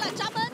là Chopper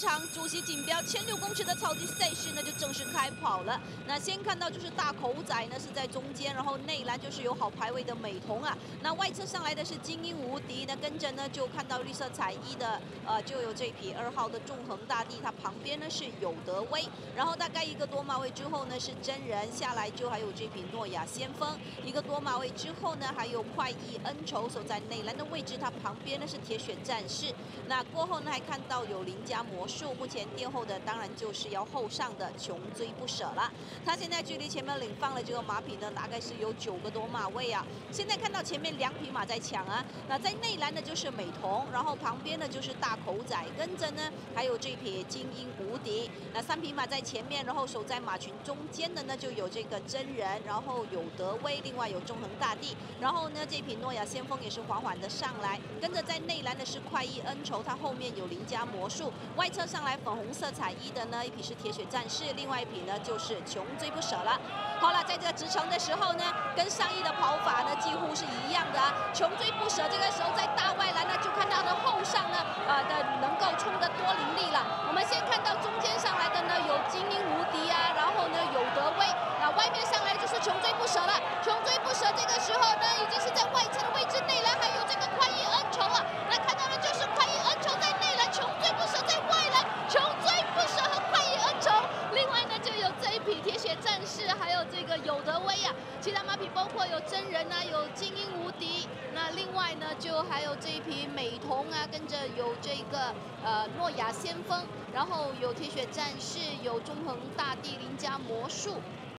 场主席锦标千六公尺的超级赛事呢，就正式开跑了。那先看到就是大口仔呢是在中间，然后内栏就是有好排位的美瞳啊。那外侧上来的是精英无敌，那跟着呢就看到绿色彩衣的呃就有这匹二号的纵横大地，它旁边呢是有德威，然后大概一个多马位之后呢是真人下来就还有这匹诺亚先锋，一个多马位之后呢还有快意恩仇守在内栏的位置，它旁边呢是铁血战士。那过后呢，还看到有邻家魔术，目前垫后的当然就是要后上的穷追不舍了。他现在距离前面领放的这个马匹呢，大概是有九个多马位啊。现在看到前面两匹马在抢啊，那在内栏的就是美瞳，然后旁边呢就是大口仔，跟着呢还有这匹精英无敌。那三匹马在前面，然后守在马群中间的呢就有这个真人，然后有德威，另外有纵横大地，然后呢这匹诺亚先锋也是缓缓的上来，跟着在内栏的是快意恩仇。它后面有邻家魔术，外侧上来粉红色彩衣的呢，一匹是铁血战士，另外一匹呢就是穷追不舍了。好了，在这个直程的时候呢，跟上一的跑法呢几乎是一样的啊。穷追不舍这个时候在大外栏呢，就看到的后上呢，呃的能够冲得多凌厉了。我们先看到中间上来的呢有精英无敌啊，然后呢有德威，那外面上来就是穷追不舍了。穷追不舍这个时候呢，已经是在外侧的位置，内栏还有这个快意恩仇啊。那看到的就是快意恩仇在内栏，穷追不舍在外栏，穷追不舍和快意恩仇。另外呢，就有这一匹是，还有这个有德威呀。其他马匹包括有真人啊，有精英无敌。那另外呢，就还有这一匹美瞳啊，跟着有这个呃诺亚先锋，然后有铁血战士，有中恒大地林家魔术。